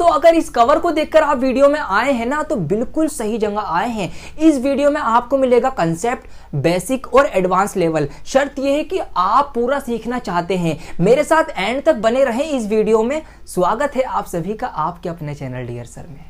दोस्तों अगर इस कवर को देखकर आप वीडियो में आए हैं ना तो बिल्कुल सही जगह आए हैं। इस वीडियो में आपको मिलेगा कंसेप्ट बेसिक और एडवांस लेवल शर्त यह है कि आप पूरा सीखना चाहते हैं। मेरे साथ एंड तक बने रहें इस वीडियो में। स्वागत है आप सभी का आपके अपने चैनल डियर सर में।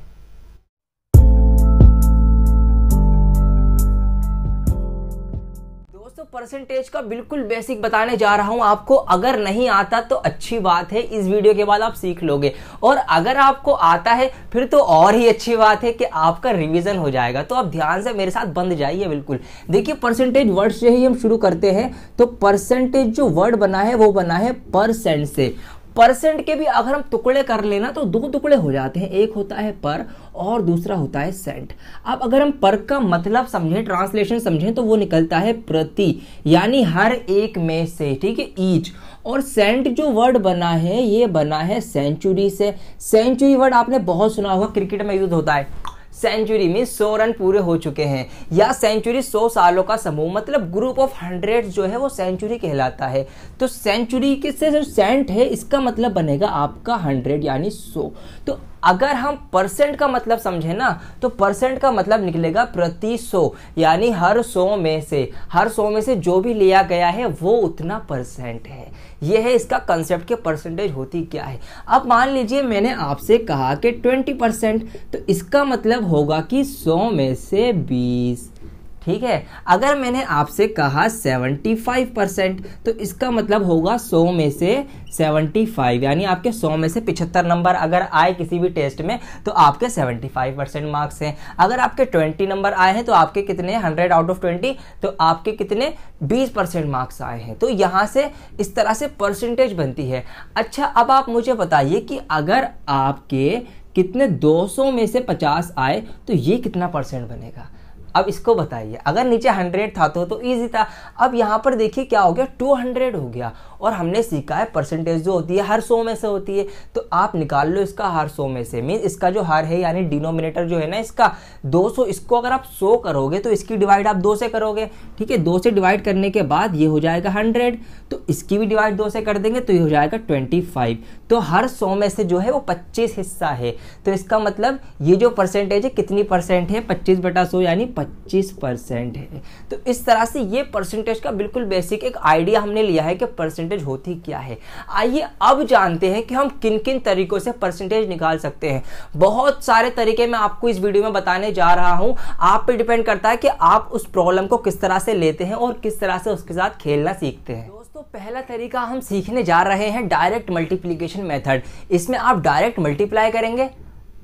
परसेंटेज का बिल्कुल बेसिक बताने जा रहा हूँ आपको। अगर नहीं आता तो अच्छी बात है, इस वीडियो के बाद आप सीख लोगे। और अगर आपको आता है, फिर तो और ही अच्छी बात है कि आपका रिवीजन हो जाएगा। तो आप ध्यान से मेरे साथ बंद जाइए बिल्कुल। देखिए, परसेंटेज वर्ड से ही हम शुरू करते हैं। तो परसेंटेज जो वर्ड बना है, वो बना है परसेंट से। परसेंट के भी अगर हम टुकड़े कर लेना तो दो टुकड़े हो जाते हैं। एक होता है पर और दूसरा होता है सेंट। अब अगर हम पर का मतलब समझें, ट्रांसलेशन समझें तो वो निकलता है प्रति, यानी हर एक में से, ठीक है, ईच। और सेंट जो वर्ड बना है, ये बना है सेंचुरी से। सेंचुरी वर्ड आपने बहुत सुना होगा, क्रिकेट में यूज़ होता है। सेंचुरी में सौ रन पूरे हो चुके हैं। या सेंचुरी सौ सालों का समूह मतलब ग्रुप ऑफ़ हंड्रेड जो है वो सेंचुरी कहलाता है। तो सेंचुरी के से जो सेंट है, इसका मतलब बनेगा आपका हंड्रेड यानी सौ। तो अगर हम परसेंट का मतलब समझे ना तो परसेंट का मतलब निकलेगा प्रति सौ, यानी हर सौ में से, हर सौ में से जो भी लिया गया है, वो उतना परसेंट है। ये है इसका कंसेप्ट के परसेंटेज होती क्या है। अब मान लीजिए, मैंने आपसे कहा कि ट्वेंटी परसेंट तो इसका मतलब होगा कि सौ में से बीस। ठीक है? अगर मैंने आपसे कहा 75 परसेंट तो इसका मतलब होगा 100 में से 75 यानी आपके 100 में से 75 नंबर अगर आए किसी भी टेस्ट में तो आपके 75 परसेंट मार्क्स हैं। अगर आपके 20 नंबर आए हैं तो आपके कितने? 100 आउट ऑफ़ 20 तो आपके कितने? 20 परसेंट मार्क्स आए हैं। तो यहाँ से इस तरह से परसेंटेज बनती है। अच्छा अब आप मुझे बताइए कि अगर आपके कितने 200 में से 50 आए तो ये कितना परसेंट बनेगा? अब इसको बताइए, अगर नीचे हंड्रेड था तो तो ईजी था। अब यहाँ पर देखिए क्या हो गया टू हंड्रेड हो गया। और हमने सीखा है परसेंटेज जो होती है, हर सौ में से होती है। तो आप निकाल लो इसका हर सौ में से। मीन इसका जो हर है, यानी डिनोमिनेटर जो है ना इसका 200 इसको अगर आप सौ करोगे तो इसकी डिवाइड आप दो से करोगे। ठीक है, दो से डिवाइड करने के बाद ये हो जाएगा हंड्रेड। तो इसकी भी डिवाइड दो से कर देंगे तो ये हो जाएगा ट्वेंटी फाइव तो हर सौ में से जो है, वो पच्चीस हिस्सा है। तो इसका मतलब ये जो परसेंटेज है, कितनी परसेंट है? पच्चीस बटा यानी पच्चीस परसेंट है। तो इस तरह से ये परसेंटेज का बिल्कुल बेसिक एक आइडिया हमने लिया है कि परसेंटेज होती क्या है। आइए अब जानते हैं कि हम किन किन तरीकों से परसेंटेज निकाल सकते हैं। बहुत सारे तरीके मैं आपको इस वीडियो में बताने जा रहा हूँ। आप पे डिपेंड करता है कि आप उस प्रॉब्लम को किस तरह से लेते हैं और किस तरह से उसके साथ खेलना सीखते हैं। दोस्तों, पहला तरीका हम सीखने जा रहे हैं डायरेक्ट मल्टीप्लीकेशन मेथड इसमें आप डायरेक्ट मल्टीप्लाई करेंगे।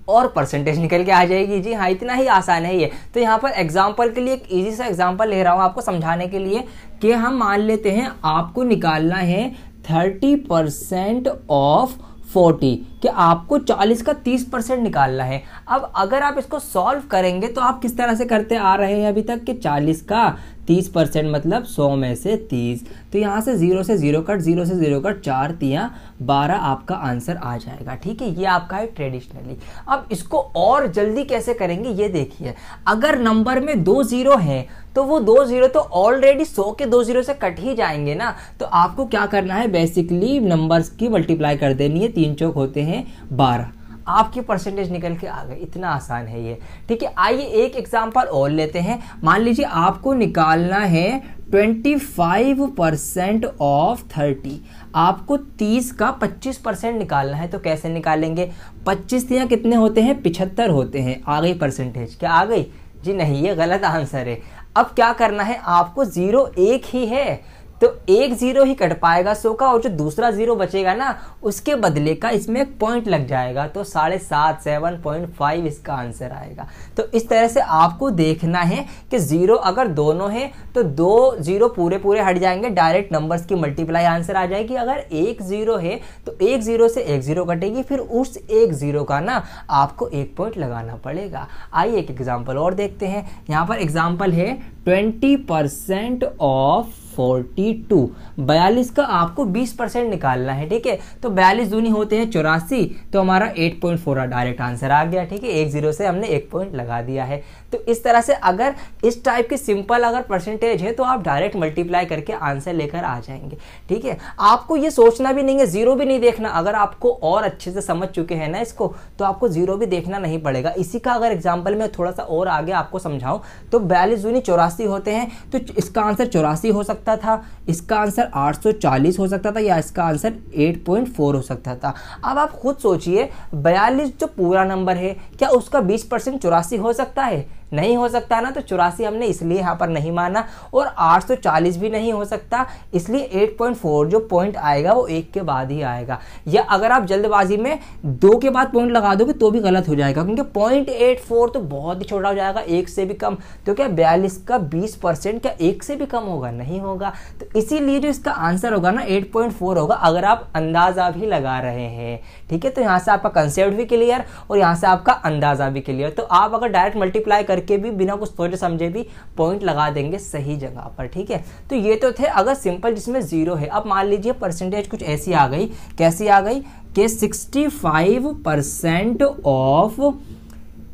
और परसेंटेज निकल के आ जाएगी। जी हाँ इतना ही आसान है ये। तो यहाँ पर एग्ज़ाम्पल के लिए एक इजी सा एग्ज़ाम्पल ले रहा हूँ आपको समझाने के लिए कि हम मान लेते हैं आपको निकालना है थर्टी परसेंट ऑफ़ फोर्टी कि आपको चालीस का तीस परसेंट निकालना है। अब अगर आप इसको सॉल्व करेंगे तो आप किस तरह से करते आ रहे हैं अभी तक कि चालीस का? तीस परसेंट मतलब सौ में से तीस। तो यहाँ से ज़ीरो से ज़ीरो कट, ज़ीरो से ज़ीरो कट, चार तिया, बारह आपका आंसर आ जाएगा। ठीक है, ये आपका है ट्रेडिशनली। अब इसको और जल्दी कैसे करेंगे, ये देखिए। अगर नंबर में दो ज़ीरो है तो वो दो ज़ीरो तो ऑलरेडी सौ के दो ज़ीरो से कट ही जाएँगे ना। तो आपको क्या करना है? बेसिकली नंबर्स की मल्टीप्लाई कर देनी है। तीन चौक होते हैं बारह। आपकी परसेंटेज निकल के आ गए इतना आसान है ये। ठीक है, आइए एक एग्जांपल और लेते हैं। मान लीजिए आपको निकालना है 25 परसेंट ऑफ़ 30 आपको 30 का 25 परसेंट निकालना है तो कैसे निकालेंगे? 25 या कितने होते हैं? पिछहत्तर होते हैं। आ गई परसेंटेज क्या आ गई? जी नहीं, ये गलत आंसर है। अब क्या करना है? आपको ज़ीरो एक ही है। तो एक ज़ीरो ही कट पाएगा, सो का, और जो दूसरा ज़ीरो बचेगा ना, उसके बदले का इसमें एक पॉइंट लग जाएगा। तो साढ़े सात सेवन पॉइंट फाइव इसका आंसर आएगा। तो इस तरह से आपको देखना है कि ज़ीरो अगर दोनों है तो दो ज़ीरो पूरे पूरे हट जाएँगे डायरेक्ट नंबर्स की मल्टीप्लाई आंसर आ जाएगी। अगर एक ज़ीरो है तो एक ज़ीरो से एक ज़ीरो कटेगी, फिर उस एक ज़ीरो का ना आपको एक पॉइंट लगाना पड़ेगा। आइए एक एग्ज़ाम्पल और देखते हैं। यहाँ पर एग्ज़ाम्पल है twenty percent of forty two बयालीस का आपको बीस परसेंट निकालना है, ठीक है? तो बयालीस दूनी होते हैं चौरासी तो हमारा eight point four direct answer आ गया, ठीक है? एक ज़ीरो से हमने एक पॉइंट लगा दिया है। तो इस तरह से अगर इस टाइप के सिंपल अगर परसेंटेज है तो आप डायरेक्ट मल्टीप्लाई करके आंसर लेकर आ जाएँगे, ठीक है? आपको ये सोचना भी नहीं है ज़ीरो भी नहीं देखना। अगर आपको और अच्छे से समझ चुके हैं ना इसको तो आपको ज़ीरो भी देखना नहीं पड़ेगा। इसी का अगर एग्ज़ाम्पल में थोड़ा सा और आगे आपको समझाऊं तो बयालीस दूनी चौरासी होते हैं तो इसका आंसर चौरासी हो सकता था। इसका आंसर 840 हो सकता था या इसका आंसर 8.4 हो सकता था। अब आप खुद सोचिए, बयालीस जो पूरा नंबर है, क्या उसका 20 परसेंट चौरासी हो सकता है? नहीं हो सकता ना तो चौरासी हमने इसलिए यहाँ पर नहीं माना और 840 भी नहीं हो सकता, इसलिए 8.4 जो पॉइंट आएगा वो एक के बाद ही आएगा। या अगर आप जल्दबाजी में दो के बाद पॉइंट लगा दोगे तो भी गलत हो जाएगा, क्योंकि पॉइंट फोर तो बहुत ही छोटा हो जाएगा, एक से भी कम। तो क्या बयालीस का बीस परसेंट क्या एक से भी कम होगा? नहीं होगा। तो इसीलिए जो इसका आंसर होगा ना, एट होगा, अगर आप अंदाज़ा भी लगा रहे हैं। ठीक है तो यहाँ से आपका कंसेप्ट भी क्लियर और यहाँ से आपका अंदाज़ा भी क्लियर। तो आप अगर डायरेक्ट मल्टीप्लाई करके भी, बिना कुछ सोचे समझे भी पॉइंट लगा देंगे सही जगह पर, ठीक है? तो ये तो थे अगर सिंपल जिसमें ज़ीरो है। अब मान लीजिए परसेंटेज कुछ ऐसी आ गई। कैसी आ गई? कि 65 परसेंट ऑफ़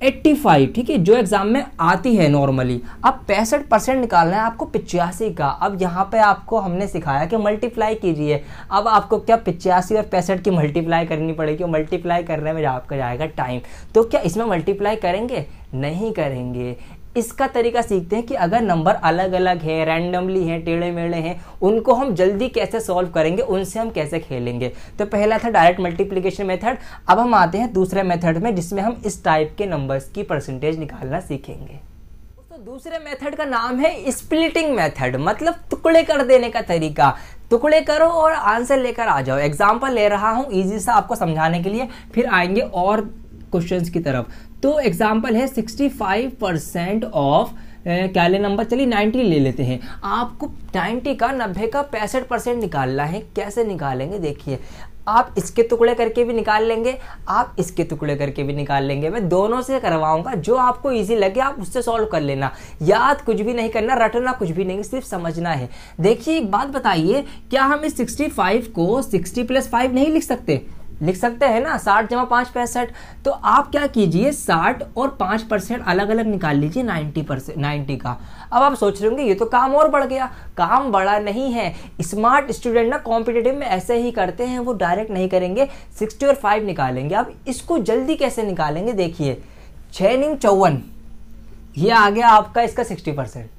85 ठीक है, जो एग्ज़ाम में आती है नॉर्मली अब पैंसठ परसेंट निकालना है आपको पिचासी का। अब यहाँ पे आपको हमने सिखाया कि मल्टीप्लाई कीजिए। अब आपको क्या पिचासी और पैंसठ की मल्टीप्लाई करनी पड़ेगी? मल्टीप्लाई करने में आपका जाएगा टाइम तो क्या इसमें मल्टीप्लाई करेंगे? नहीं करेंगे। इसका तरीका सीखते हैं कि अगर नंबर अलग अलग है रैंडमली हैं टेढ़े मेढ़े हैं, उनको हम जल्दी कैसे सॉल्व करेंगे, उनसे हम कैसे खेलेंगे? तो पहला था डायरेक्ट मल्टीप्लीकेशन मेथड अब हम आते हैं दूसरे मेथड में, जिसमें हम इस टाइप के नंबर्स की परसेंटेज निकालना सीखेंगे। तो दूसरे मेथड का नाम है स्प्लिटिंग मेथड मतलब टुकड़े कर देने का तरीका। टुकड़े करो और आंसर लेकर आ जाओ। एग्ज़ाम्पल ले रहा हूँ इजी सा आपको समझाने के लिए। फिर आएँगे और क्वेश्चंस की तरफ़। तो एग्ज़ाम्पल है 65 परसेंट ऑफ़ क्या ले नंबर चलिए 90 ले लेते हैं। आपको 90 का 90 का पैंसठ परसेंट निकालना है। कैसे निकालेंगे? देखिए, आप इसके टुकड़े करके भी निकाल लेंगे, आप इसके टुकड़े करके भी निकाल लेंगे। मैं दोनों से करवाऊँगा। जो आपको इजी लगे, आप उससे सॉल्व कर लेना। याद कुछ भी नहीं करना, रटना कुछ भी नहीं, सिर्फ़ समझना है। देखिए, एक बात बताइए, क्या हम इस 65 को 60 प्लस फाइव नहीं लिख सकते? लिख सकते हैं ना, साठ जमा पाँच पैंसठ। तो आप क्या कीजिए, साठ और पाँच परसेंट अलग अलग निकाल लीजिए नाइन्टी परसेंट, नाइन्टी का। अब आप सोच रहे होंगे, ये तो काम और बढ़ गया। काम बड़ा नहीं है। स्मार्ट स्टूडेंट ना कॉम्पिटेटिव में ऐसे ही करते हैं, वो डायरेक्ट नहीं करेंगे। सिक्सटी और फाइव निकालेंगे। अब इसको जल्दी कैसे निकालेंगे, देखिए। छह निम चौवन, ये आ गया आपका इसका सिक्सटी परसेंट।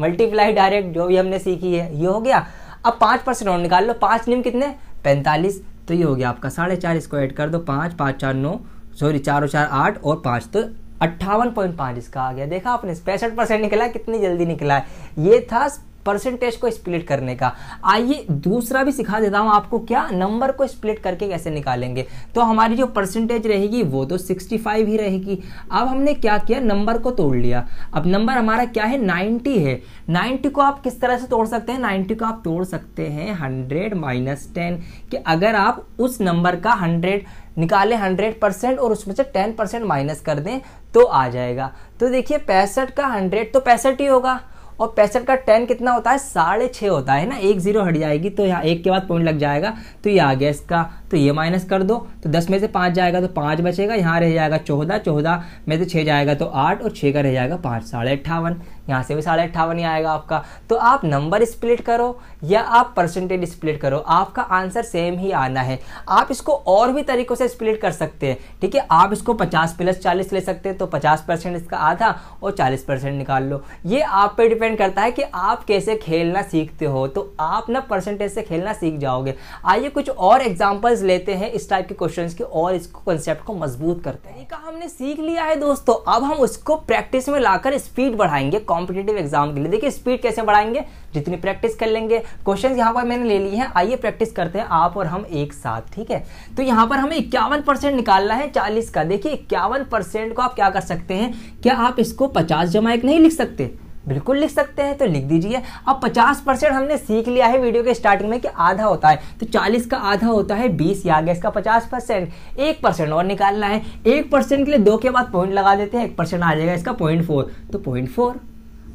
मल्टीप्लाई डायरेक्ट, जो भी हमने सीखी है, ये हो गया। अब पाँच परसेंट और निकाल लो। पाँच निम कितने? पैंतालीस। तो ये हो गया आपका साढ़े चार इसको ऐड कर दो, पाँच पाँच, चार, नौ सॉरी चार और चार, आठ और पाँच तो अट्ठावन पॉइंट पाँच इसका आ गया। देखा आपने, पैंसठ परसेंट निकला कितनी जल्दी निकला है। ये था परसेंटेज को स्प्लिट करने का। आइए दूसरा भी सिखा देता हूँ आपको क्या नंबर को स्प्लिट करके कैसे निकालेंगे। तो हमारी जो परसेंटेज रहेगी वो तो 65 ही रहेगी। अब हमने क्या किया? नंबर को तोड़ लिया। अब नंबर हमारा क्या है? 90 है। 90 को आप किस तरह से तोड़ सकते हैं? 90 को आप तोड़ सकते हैं 100 माइनस टेन। कि अगर आप उस नंबर का 100 निकाले 100 परसेंट और उसमें से 10 परसेंट माइनस कर दें तो आ जाएगा। तो देखिए, पैंसठ का 100 तो पैंसठ ही होगा। और पैंसठ का टेन कितना होता है? साढ़े छः होता है ना? एक ज़ीरो हट जाएगी तो यहाँ एक के बाद पॉइंट लग जाएगा। तो ये आ गया इसका। तो ये माइनस कर दो। तो दस में से पाँच जाएगा तो पाँच बचेगा। यहाँ रह जाएगा चौदह। चौदह में से छः जाएगा तो आठ और छः का रह जाएगा पाँच। साढ़े अट्ठावन। यहाँ से भी साढ़े अट्ठावन ही आएगा आपका। तो आप नंबर स्प्लिट करो या आप परसेंटेज स्प्लिट करो, आपका आंसर सेम ही आना है। आप इसको और भी तरीकों से स्प्लिट कर सकते हैं। ठीक है, आप इसको 50 प्लस 40 ले सकते हैं तो 50 परसेंट इसका आधा और 40 परसेंट निकाल लो। ये आप पे डिपेंड करता है कि आप कैसे खेलना सीखते हो। तो आप ना परसेंटेज से खेलना सीख जाओगे। आइए कुछ और एग्जाम्पल्स लेते हैं इस टाइप के क्वेश्चन के और इसको कंसेप्ट को मज़बूत करते हैं। हमने सीख लिया है दोस्तों। अब हम उसको प्रैक्टिस में लाकर स्पीड बढ़ाएँगे कॉम्पिटेटिव एग्ज़ाम के लिए। देखिए स्पीड कैसे बढ़ाएँगे? जितनी प्रैक्टिस कर लेंगे। क्वेश्चन यहाँ पर मैंने ले लिए हैं। आइए प्रैक्टिस करते हैं आप और हम एक साथ, ठीक है? तो यहाँ पर हमें इक्यावन परसेंट निकालना है चालीस का। देखिए, इक्यावन परसेंट को आप क्या कर सकते हैं? क्या आप इसको पचास जमा एक नहीं लिख सकते? बिल्कुल लिख सकते हैं तो लिख दीजिए। अब 50 परसेंट हमने सीख लिया है वीडियो के स्टार्टिंग में कि आधा होता है। तो 40 का आधा होता है 20 या गया इसका 50 परसेंट एक परसेंट और निकालना है। एक परसेंट के लिए दो के बाद पॉइंट लगा देते हैं, एक परसेंट आ जाएगा इसका पॉइंट फोर तो पॉइंट फोर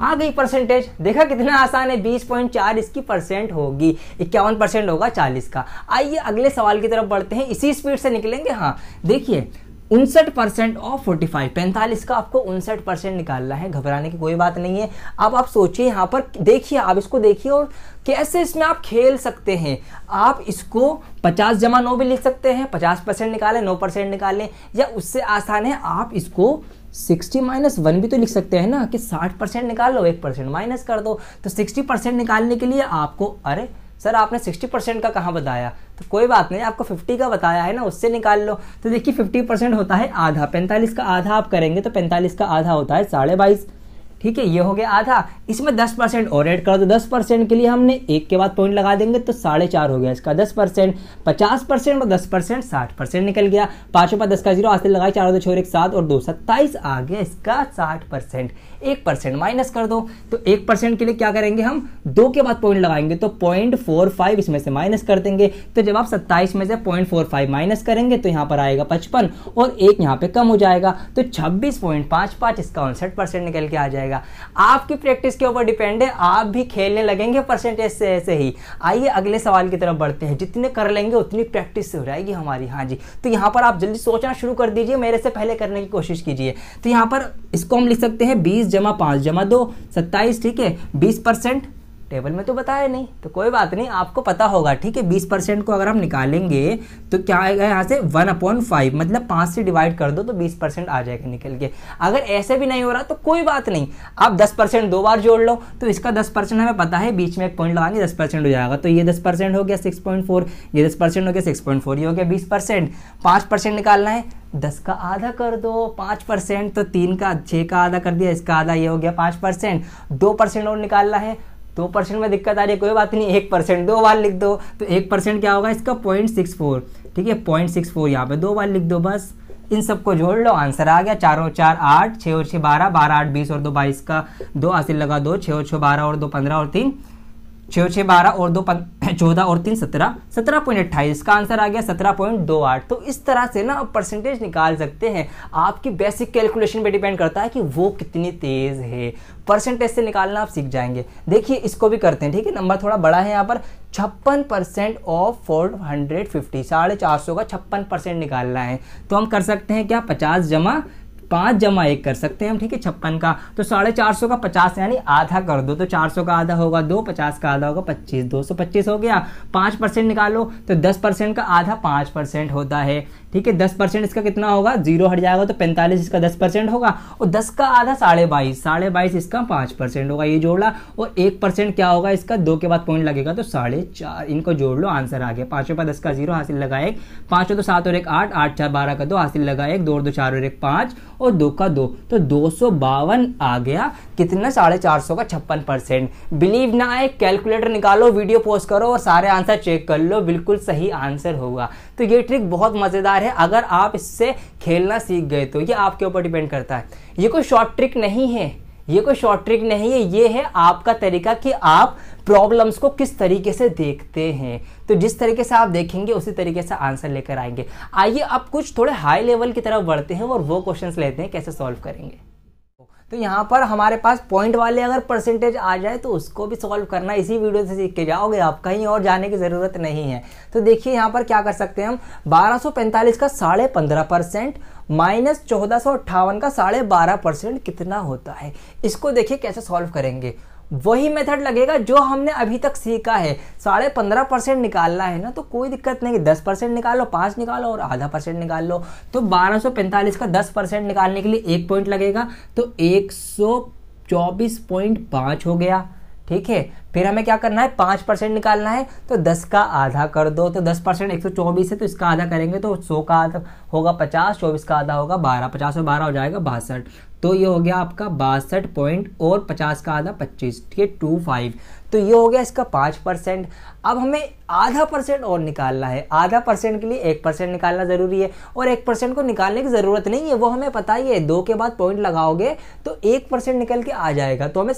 आ गई परसेंटेज देखा कितना आसान है 20.4 इसकी परसेंट होगी। इक्यावन परसेंट होगा 40 का। आइए अगले सवाल की तरफ़ बढ़ते हैं। इसी स्पीड से निकलेंगे? हाँ। देखिए, उनसठ परसेंट ऑफ़ फोर्टी फाइव पैंतालीस का आपको उनसठ परसेंट निकालना है। घबराने की कोई बात नहीं है। अब आप सोचिए यहाँ पर, देखिए, आप इसको देखिए और कैसे इसमें आप खेल सकते हैं। आप इसको पचास जमा नौ भी लिख सकते हैं। पचास परसेंट निकालें, नौ परसेंट निकालें। या उससे आसान है, आप इसको सिक्सटी माइनस वन भी तो लिख सकते हैं ना कि साठ परसेंट निकाल लो, एक परसेंट माइनस कर दो। तो सिक्सटी परसेंट निकालने के लिए आपको, अरे, सर आपने 60 परसेंट का कहाँ बताया? तो कोई बात नहीं, आपको 50 का बताया है ना, उससे निकाल लो। तो देखिए 50 परसेंट होता है आधा 45 का आधा आप करेंगे तो 45 का आधा होता है साढ़े बाईस। ठीक है, ये हो गया आधा। इसमें दस परसेंट और ऐड करो तो दस परसेंट के लिए हमने एक के बाद पॉइंट लगा देंगे तो साढ़े चार हो गया इसका दस परसेंट। पचास परसेंट और दस परसेंट, साठ परसेंट निकल गया। पाँचों पर दस का ज़ीरो हासिल लगाए चार दो छोर एक सात और दो, सत्ताईस आ गया इसका साठ परसेंट। एक परसेंट माइनस कर दो। तो एक परसेंट के लिए क्या करेंगे हम? दो के बाद पॉइंट लगाएँगे तो पॉइंट फोर फाइव इसमें से माइनस कर देंगे। तो जब आप सत्ताईस में से पॉइंट फोर फाइव माइनस करेंगे तो यहाँ पर आएगा पचपन और एक यहाँ पे कम हो जाएगा। तो छब्बीस पॉइंट पाँच पाँच इसका उनसठ परसेंट निकल के आ जाएगा। आपकी प्रैक्टिस के ऊपर डिपेंड है, आप भी खेलने लगेंगे परसेंटेज से ऐसे ही। आइए अगले सवाल की तरफ़ बढ़ते हैं। जितने कर लेंगे, उतनी प्रैक्टिस हो जाएगी हमारी। हाँ जी। तो यहाँ पर आप जल्दी सोचना शुरू कर दीजिए, मेरे से पहले करने की कोशिश कीजिए। तो यहाँ पर इसको हम लिख सकते हैं, बीस जमा पाँच जमा दो सत्ताईस ठीक है? बीस परसेंट टेबल में तो बताया नहीं। तो कोई बात नहीं, आपको पता होगा, ठीक है? बीस परसेंट को अगर हम निकालेंगे तो क्या आएगा यहाँ से? वन अपॉइंट फाइव मतलब पाँच से डिवाइड कर दो तो बीस परसेंट आ जाएगा निकल के। अगर ऐसे भी नहीं हो रहा तो कोई बात नहीं। आप दस परसेंट दो बार जोड़ लो तो इसका दस परसेंट हमें पता है, बीच में एक पॉइंट लगाएँगे दस परसेंट हो जाएगा। तो ये दस परसेंट हो गया सिक्स पॉइंट फोर, ये दस परसेंट हो गया सिक्स पॉइंट फोर, ये हो गया बीस परसेंट। पाँच परसेंट निकालना है, दस का आधा कर दो, पाँच परसेंट तो तीन का छः का आधा कर दिया, इसका आधा ये हो गया पाँच परसेंट। दो परसेंट और निकालना है दो परसेंट में दिक्कत आ रही है, कोई बात नहीं, एक परसेंट, दो बार लिख दो तो एक परसेंट क्या होगा इसका? पॉइंट सिक्स फोर, ठीक है? पॉइंट सिक्स फोर यहाँ पे दो बार लिख दो बस। इन सबको जोड़ लो, आंसर आ गया चारों चार आठ छः और छः बारह बारह आठ बीस और दो बाईस का, दो हासिल लगा दो छः और छः बारह और दो पंद्रह और तीन छः छः बारह और दो चौदह और तीन सत्रह। सत्रह पॉइंट अट्ठाईस। का आंसर आ गया सत्रह पॉइंट दो आठ। तो इस तरह से ना आप परसेंटेज निकाल सकते हैं। आपकी बेसिक कैलकुलेशन पे डिपेंड करता है कि वो कितनी तेज है। परसेंटेज से निकालना आप सीख जाएँगे। देखिए, इसको भी करते हैं, ठीक है? नंबर थोड़ा बड़ा है यहाँ पर। छप्पन percent of four hundred fifty साढ़े चार सौ का छप्पन परसेंट निकालना है। तो हम कर सकते हैं क्या? पचास जमा पाँच जमा एक कर सकते हैं हम, ठीक है? छप्पन का तो साढ़े चार सौ का पचास यानी आधा कर दो तो चार सौ का आधा होगा दो, पचास का आधा होगा पच्चीस, दो सौ पच्चीस हो गया। पाँच परसेंट निकालो तो दस परसेंट का आधा पाँच परसेंट होता है। ठीक है, दस परसेंट इसका कितना होगा? ज़ीरो हट जाएगा तो पैंतालीस इसका दस परसेंट होगा और दस का आधा साढ़े बाईस। साढ़े बाईस इसका पाँच परसेंट होगा, ये जोड़ा और एक परसेंट क्या होगा इसका? दो के बाद पॉइंट लगेगा तो साढ़े चार। इनको जोड़ लो, आंसर आ गया। पाँचों पर दस का ज़ीरो, हासिल लगा एक। पाँचों तो सात और एक आठ। आठ चार बारह का दो, हासिल लगा एक। दो और दो चार और एक पाँच। और दो का दो तो दो सौ बावन आ गया। कितना? साढ़े चार सौ का छप्पन परसेंट। बिलीव ना आए, कैलकुलेटर निकालो, वीडियो पोस्ट करो और सारे आंसर चेक कर लो। बिल्कुल सही आंसर होगा। तो ये ट्रिक बहुत मज़ेदार है। अगर आप इससे खेलना सीख गए तो ये आपके ऊपर डिपेंड करता है। ये कोई शॉर्ट ट्रिक नहीं है, ये कोई शॉर्ट ट्रिक नहीं है, ये है आपका तरीका कि आप प्रॉब्लम्स को किस तरीके से देखते हैं। तो जिस तरीके से आप देखेंगे, उसी तरीके से आंसर लेकर आएँगे। आइए आप कुछ थोड़े हाई लेवल की तरफ़ बढ़ते हैं और वो क्वेश्चंस लेते हैं, कैसे सॉल्व करेंगे। तो यहाँ पर हमारे पास पॉइंट वाले अगर परसेंटेज आ जाए तो उसको भी सॉल्व करना इसी वीडियो से सीख के जाओगे। आप कहीं और जाने की ज़रूरत नहीं है। तो देखिए यहाँ पर क्या कर सकते हैं हम? 1245 का साढ़े पंद्रह परसेंट, माइनस चौदह का साढ़े बारह परसेंट कितना होता है? इसको देखिए कैसे सॉल्व करेंगे। वही मेथड लगेगा जो हमने अभी तक सीखा है। साढ़े पंद्रह परसेंट निकालना है ना तो कोई दिक्कत नहीं दस परसेंट निकालो, पाँच निकालो और आधा परसेंट निकाल लो। तो बारह सौ पैंतालीस का दस परसेंट निकालने के लिए एक पॉइंट लगेगा। तो एक सौ चौबीस पॉइंट पाँच हो गया। ठीक है? फिर हमें क्या करना है? पाँच परसेंट निकालना है। तो दस का आधा कर दो। तो दस परसेंट एक सौ चौबीस है तो इसका आधा करेंगे तो सौ का आधा होगा पचास, चौबीस का आधा होगा बारह, पचास और बारह हो जाएगा बासठ। तो ये हो गया आपका बासठ पॉइंट और पचास का आधा पच्चीस, ठीक है? टू फाइव तो ये हो गया इसका पाँच परसेंट अब हमें आधा परसेंट और निकालना है। आधा परसेंट के लिए एक परसेंट निकालना ज़रूरी है और एक परसेंट को निकालने की ज़रूरत नहीं है, वो हमें पता ही है। दो के बाद पॉइंट लगाओगे तो एक परसेंट निकल के आ जाएगा। तो हमें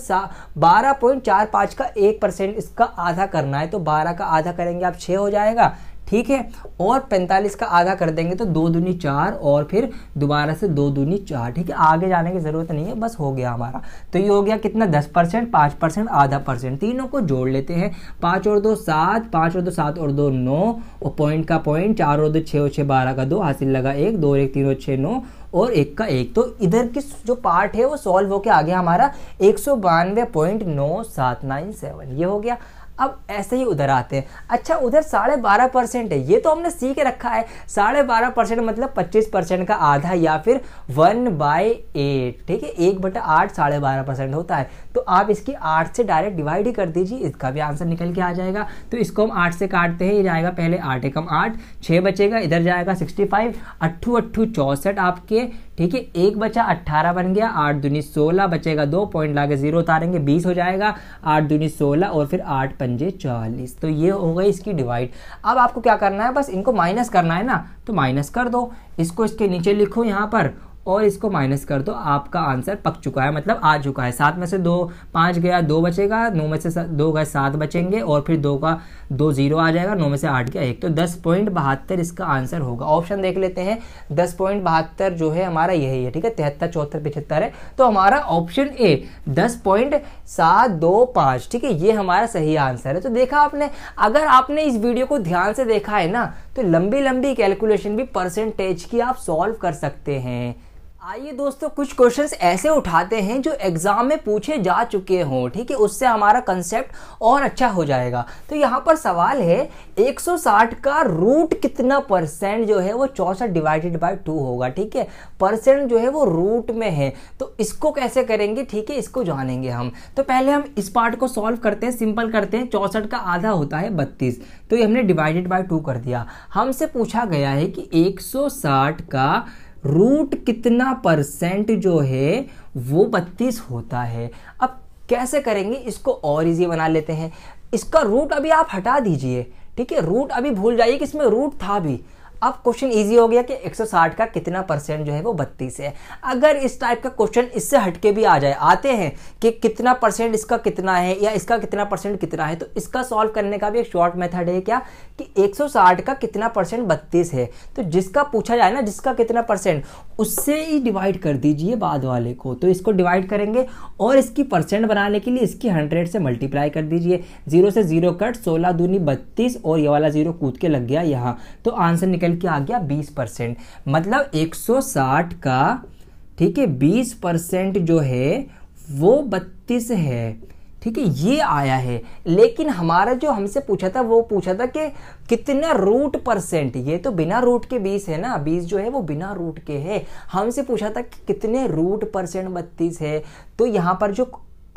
बारह पॉइंट चार पाँच का एक परसेंट इसका आधा करना है। तो बारह का आधा करेंगे आप छः हो जाएगा। ठीक है? और 45 का आधा कर देंगे तो दो दूनी चार और फिर दोबारा से दो दूनी चार, ठीक है? आगे जाने की ज़रूरत नहीं है, बस हो गया हमारा। तो ये हो गया कितना? दस परसेंट, पाँच परसेंट, आधा परसेंट। तीनों को जोड़ लेते हैं। पाँच और दो सात, पाँच और दो सात और दो नौ, और पॉइंट का पॉइंट, चार और दो छः और छः बारह का दो, हासिल लगा एक, दो और एक, तीन और छः नौ, और एक का एक। तो इधर की जो पार्ट है वो सॉल्व होके आ गया हमारा एक सौ बानवे पॉइंट नौ सात नाइन सेवन। ये हो गया। अब ऐसे ही उधर आते हैं। अच्छा उधर साढ़े बारह परसेंट है, ये तो हमने सीख रखा है। साढ़े बारह परसेंट मतलब पच्चीस परसेंट का आधा या फिर वन बाय एट, ठीक है? एक बटा आठ साढ़े बारह परसेंट होता है। तो आप इसकी आठ से डायरेक्ट डिवाइड ही कर दीजिए, इसका भी आंसर निकल के आ जाएगा। तो इसको हम आठ से काटते हैं, ये जाएगा पहले आठ एकम आठ छः बचेगा, इधर जाएगा सिक्सटी फाइव, अट्ठू अट्ठू चौसठ आपके ठीक है, एक बचा अट्ठारह बन गया, आठ दूनी सोलह, बचेगा दो पॉइंट लाके ज़ीरो उतारेंगे, बीस हो जाएगा, आठ दूनी सोलह और फिर आठ पंजे चालीस। तो ये हो गई इसकी डिवाइड अब आपको क्या करना है, बस इनको माइनस करना है ना तो माइनस कर दो। इसको इसके नीचे लिखो यहाँ पर, और इसको माइनस कर दो। आपका आंसर पक चुका है मतलब आ चुका है। सात में से दो, पाँच गया, दो बचेगा, नौ में से, दो गए, सात बचेंगे, और फिर दो का दो ज़ीरो आ जाएगा, नौ में से आठ गया एक। तो दस पॉइंट बहत्तर इसका आंसर होगा। ऑप्शन देख लेते हैं। दस पॉइंट बहत्तर जो है हमारा यही है, ठीक है? तिहत्तर, चौहत्तर, पिछहत्तर है। तो हमारा ऑप्शन ए, दस पॉइंट सात दो पाँच, ठीक है? ये हमारा सही आंसर है। तो देखा आपने, अगर आपने इस वीडियो को ध्यान से देखा है ना तो लंबी लंबी कैलकुलेशन भी परसेंटेज की आप सॉल्व कर सकते हैं। आइए दोस्तों, कुछ क्वेश्चंस ऐसे उठाते हैं जो एग्ज़ाम में पूछे जा चुके हों, ठीक है? उससे हमारा कंसेप्ट और अच्छा हो जाएगा। तो यहाँ पर सवाल है 160 का रूट कितना परसेंट जो है वो चौसठ डिवाइडेड बाय टू होगा, ठीक है? परसेंट जो है वो रूट में है। तो इसको कैसे करेंगे, ठीक है? इसको जानेंगे हम। तो पहले हम इस पार्ट को सॉल्व करते हैं सिंपल करते हैं। चौसठ का आधा होता है बत्तीस। तो ये हमने डिवाइडेड बाय टू कर दिया। हमसे पूछा गया है कि एक सौ साठ का रूट कितना परसेंट जो है, वो बत्तीस होता है। अब कैसे करेंगे? इसको और इजी बना लेते हैं। इसका रूट अभी आप हटा दीजिए, ठीक है? रूट अभी भूल जाइए कि इसमें रूट था भी। अब क्वेश्चन इजी हो गया कि 160 का कितना परसेंट जो है वो बत्तीस है। अगर इस टाइप का क्वेश्चन इससे हटके भी आ जाए, आते हैं कि कितना परसेंट इसका कितना है या इसका कितना परसेंट कितना है तो इसका सॉल्व करने का भी एक शॉर्ट मेथड है क्या? कि 160 का कितना परसेंट बत्तीस है। तो जिसका पूछा जाए ना, जिसका कितना परसेंट उससे ही डिवाइड कर दीजिए बाद वाले को। तो इसको डिवाइड करेंगे और इसकी परसेंट बनाने के लिए इसकी हंड्रेड से मल्टीप्लाई कर दीजिए। ज़ीरो से ज़ीरो कट सोलह दूनी बत्तीस और ये वाला ज़ीरो कूद के लग गया यहाँ। तो आंसर निकल के आ गया बीस परसेंट। मतलब एक का, ठीक है, बीस परसेंट जो है, वो बत्तीस है। ठीक है, ये आया है। लेकिन हमारा जो हमसे पूछा था, वो पूछा था कि कितना रूट परसेंट ये तो बिना रूट के बीस है ना? बीस जो है, वो बिना रूट के है। हमसे पूछा था कि कितने रूट परसेंट बत्तीस है? तो यहाँ पर जो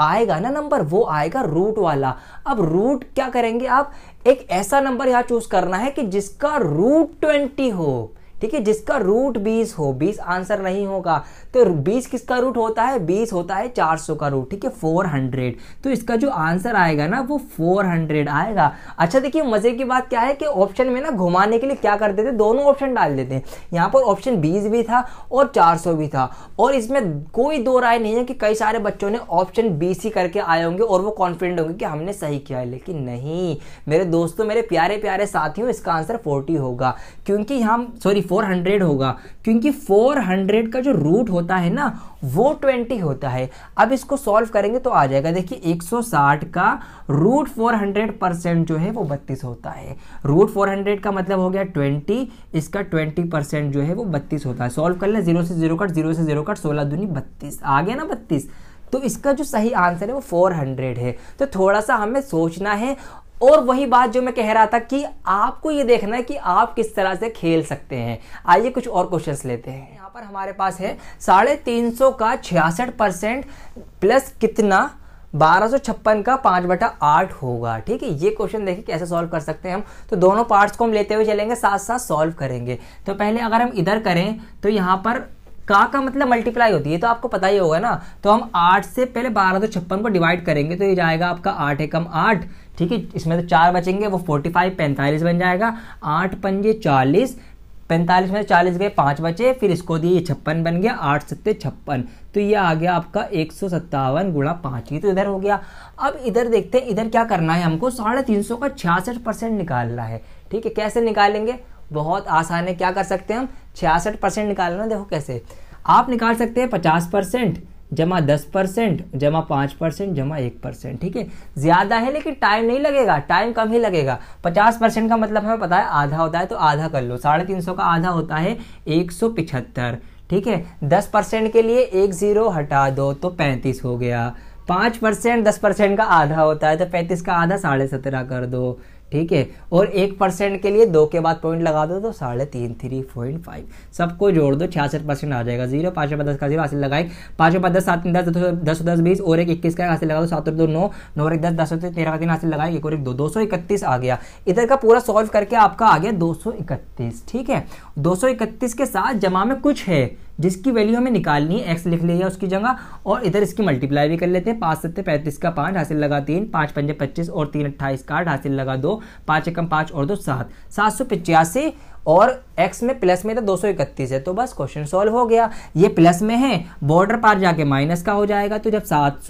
आएगा ना नंबर, वो आएगा रूट वाला। अब रूट क्या करेंगे आप? एक ऐसा नंबर यहाँ चूज़ करना है कि जिसका रूट ट्वेंटी हो। ठीक है, जिसका रूट 20 हो 20 आंसर नहीं होगा तो 20 किसका रूट होता है? 20 होता है 400 का रूट ठीक है 400 तो इसका जो आंसर आएगा ना, वो 400 आएगा। अच्छा देखिए, मज़े की बात क्या है कि ऑप्शन में ना घुमाने के लिए क्या कर देते दोनों ऑप्शन डाल देते हैं। यहाँ पर ऑप्शन 20 भी था और 400 भी था। और इसमें कोई दो राय नहीं है कि कई सारे बच्चों ने ऑप्शन बीस ही करके आए होंगे और वो कॉन्फिडेंट होंगे कि हमने सही किया है। लेकिन नहीं, मेरे दोस्तों, मेरे प्यारे प्यारे साथियों, इसका आंसर फोर्टी होगा। क्योंकि हम सॉरी 400 होगा, क्योंकि 400 का जो रूट होता है ना, वो 20 होता है। अब इसको सॉल्व करेंगे तो आ जाएगा, देखिए 160 का रूट 400 परसेंट जो है वो 32 होता है। रूट 400 का मतलब हो गया 20 इसका 20 परसेंट जो है वो 32 होता है। सॉल्व कर ले ज़ीरो से ज़ीरो कट ज़ीरो से ज़ीरो कट सोलह दूनी बत्तीस। आ गया ना बत्तीस? तो इसका जो सही आंसर है वो 400 है। तो थोड़ा सा हमें सोचना है और वही बात जो मैं कह रहा था कि आपको ये देखना है कि आप किस तरह से खेल सकते हैं। आइए कुछ और क्वेश्चंस लेते हैं। यहाँ पर हमारे पास है, साढ़े तीन सौ का छियासठ परसेंट प्लस कितना? बारह का पाँच बटा आठ होगा, ठीक है? ये क्वेश्चन देखिए कैसे सॉल्व कर सकते हैं हम। तो दोनों पार्ट्स को हम लेते हुए चलेंगे साथ साथ सॉल्व करेंगे। तो पहले अगर हम इधर करें तो यहाँ पर का का मतलब मल्टीप्लाई होती है तो आपको पता ही होगा ना। तो हम आठ से पहले बारह सौ छप्पन को डिवाइड करेंगे तो ये जाएगा आपका आठ एकम आठ। ठीक है, इसमें तो चार बचेंगे, वो फोर्टी फाइव पैंतालीस बन जाएगा। आठ पंजे चालीस, पैंतालीस में चालीस गए, पाँच बचे, फिर इसको दिए छप्पन बन गया, आठ सत्ते छप्पन। तो ये आ गया आपका एक सौ सत्तावन गुणा पाँच, ये तो इधर हो गया। अब इधर देखते हैं, इधर क्या करना है हमको? साढ़े तीन सौ का छियासठ परसेंट निकालना है। ठीक है, कैसे निकालेंगे? बहुत आसान है, क्या कर सकते हैं हम? छियासठ परसेंट निकालना देखो कैसे। आप निकाल सकते हैं पचास परसेंट, जमा दस परसेंट, जमा पाँच परसेंट, जमा एक परसेंट, ठीक है? ज़्यादा है लेकिन टाइम नहीं लगेगा, टाइम कम ही लगेगा। पचास परसेंट का मतलब हमें पता है, आधा होता है तो आधा कर लो। साढ़े तीन सौ का आधा होता है एक सौ पिछहत्तर, ठीक है? दस परसेंट के लिए एक ज़ीरो हटा दो तो पैंतीस हो गया। पाँच परसेंट, दस परसेंट का आधा होता है तो पैंतीस का आधा साढ़े सत्रह कर दो। ठीक है? और एक परसेंट के लिए दो के बाद पॉइंट लगा दो तो साढ़े तीन थ्री पॉइंट फाइव सबको जोड़ दो, छियासठ परसेंट आ जाएगा। ज़ीरो पाँचों पाँच दस का ज़ीरो हासिल लगाए। पाँच पाँच दस सात तीन दस दस दस, बीस, और एक इक्कीस का हासिल लगा दो, सात और दो, नौ। नौ एक दस दस तेरह का तीन हासिल लगाए, एक और एक दो। दो सौ इकतीस आ गया। इधर का पूरा सॉल्व करके आपका आ गया दो सौ इकतीस, ठीक है? दो सौ इकतीस के साथ जमा में कुछ है। जिसकी वैल्यू हमें निकालनी है एक्स लिख लिया उसकी जगह, और इधर इसकी मल्टीप्लाई भी कर लेते हैं। पाँच सत्तर पैंतीस का पाँच, हासिल लगा तीन, पाँच पंजे पच्चीस, और तीन अट्ठाईस का आठ, हासिल लगा दो, पाँच एकम पाँच, और दो सात। सात सौ पिचासी और x में प्लस में तो दो है तो बस क्वेश्चन सॉल्व हो गया। ये प्लस में है बॉर्डर पार जाके माइनस का हो जाएगा तो जब सात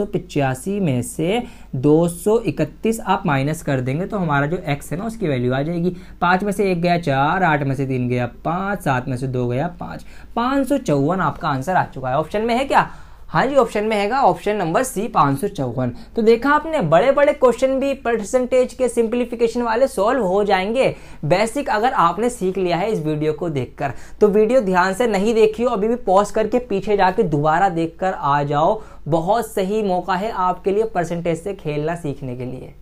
में से 231 आप माइनस कर देंगे तो हमारा जो x है ना, उसकी वैल्यू आ जाएगी। पाँच में से एक गया चार, आठ में से तीन गया पाँच, सात में से दो गया पाँच। पाँच आपका आंसर आ चुका है। ऑप्शन में है क्या? हाँ जी ऑप्शन में हैगा ऑप्शन नंबर सी पाँच तो देखा आपने बड़े बड़े क्वेश्चन भी परसेंटेज के सिंप्लीफिकेशन वाले सॉल्व हो जाएँगे। बेसिक अगर आपने सीख लिया है इस वीडियो को देखकर। तो वीडियो ध्यान से नहीं देखियो, अभी भी पॉज करके पीछे जाके दोबारा देखकर आ जाओ। बहुत सही मौका है आपके लिए परसेंटेज से खेलना सीखने के लिए।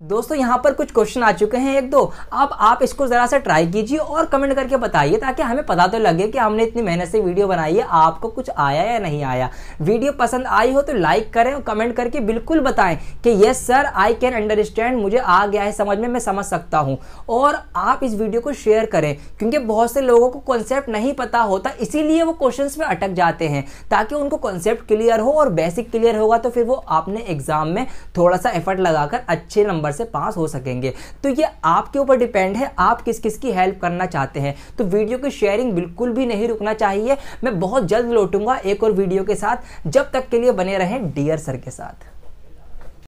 दोस्तों, यहाँ पर कुछ क्वेश्चन आ चुके हैं। एक दो अब आप इसको जरा सा ट्राई कीजिए और कमेंट करके बताइए ताकि हमें पता तो लगे कि हमने इतनी मेहनत से वीडियो बनाई है। आपको कुछ आया या नहीं आया? वीडियो पसंद आई हो तो लाइक करें और कमेंट करके बिल्कुल बताएँ कि yes sir I can understand मुझे आ गया है समझ में, मैं समझ सकता हूँ। और आप इस वीडियो को शेयर करें, क्योंकि बहुत से लोगों को कॉन्सेप्ट नहीं पता होता, इसीलिए वो क्वेश्चन में अटक जाते हैं, ताकि उनको कॉन्सेप्ट क्लियर हो और बेसिक क्लियर होगा तो फिर वो आपने एग्ज़ाम में थोड़ा सा एफर्ट लगाकर अच्छे नंबर नंबर से पास हो सकेंगे। तो ये आपके ऊपर डिपेंड है, आप किस किस की हेल्प करना चाहते हैं। तो वीडियो की शेयरिंग बिल्कुल भी नहीं रुकना चाहिए। मैं बहुत जल्द लौटूँगा एक और वीडियो के साथ। जब तक के लिए बने रहें डियर सर के साथ।